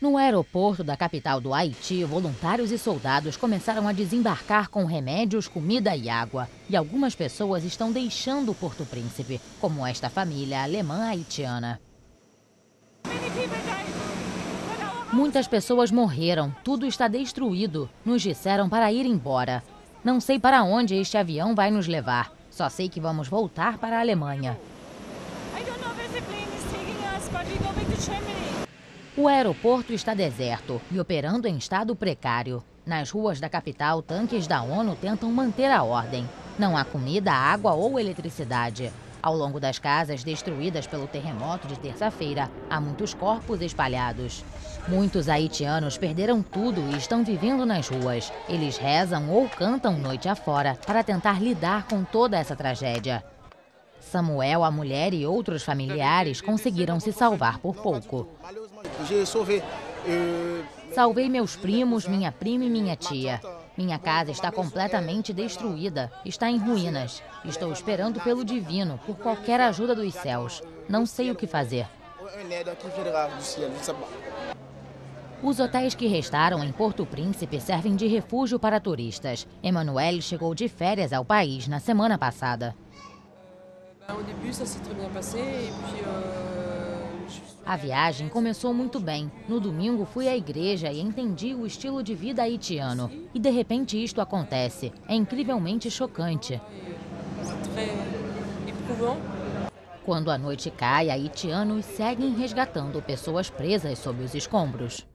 No aeroporto da capital do Haiti, voluntários e soldados começaram a desembarcar com remédios, comida e água. E algumas pessoas estão deixando o Porto Príncipe, como esta família alemã haitiana. Muitas pessoas morreram, tudo está destruído. Nos disseram para ir embora. Não sei para onde este avião vai nos levar. Só sei que vamos voltar para a Alemanha. O aeroporto está deserto e operando em estado precário. Nas ruas da capital, tanques da ONU tentam manter a ordem. Não há comida, água ou eletricidade. Ao longo das casas destruídas pelo terremoto de terça-feira, há muitos corpos espalhados. Muitos haitianos perderam tudo e estão vivendo nas ruas. Eles rezam ou cantam noite afora para tentar lidar com toda essa tragédia. Samuel, a mulher e outros familiares conseguiram se salvar por pouco. Salvei meus primos, minha prima e minha tia. Minha casa está completamente destruída, está em ruínas. Estou esperando pelo divino, por qualquer ajuda dos céus. Não sei o que fazer. Os hotéis que restaram em Porto Príncipe servem de refúgio para turistas. Emanuele chegou de férias ao país na semana passada. A viagem começou muito bem. No domingo fui à igreja e entendi o estilo de vida haitiano. E de repente isto acontece. É incrivelmente chocante. Quando a noite cai, haitianos seguem resgatando pessoas presas sob os escombros.